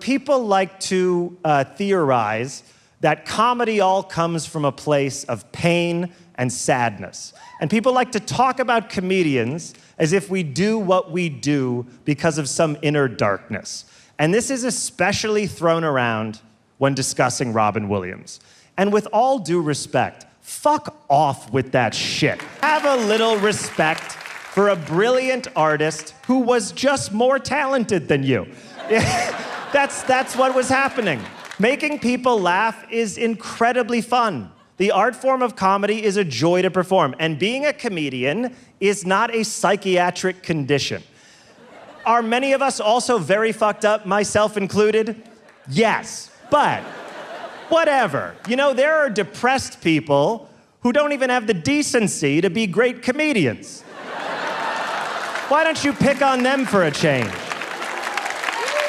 People like to uh, theorize that comedy all comes from a place of pain and sadness. And people like to talk about comedians as if we do what we do because of some inner darkness. And this is especially thrown around when discussing Robin Williams. And with all due respect, fuck off with that shit. Have a little respect for a brilliant artist who was just more talented than you. that's, that's what was happening. Making people laugh is incredibly fun. The art form of comedy is a joy to perform, and being a comedian is not a psychiatric condition. Are many of us also very fucked up, myself included? Yes, but whatever. You know, there are depressed people who don't even have the decency to be great comedians. Why don't you pick on them for a change?